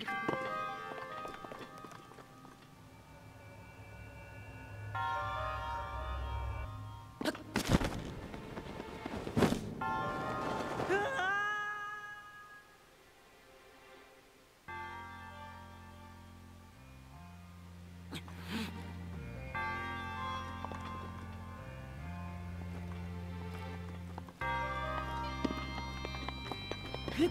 you っ。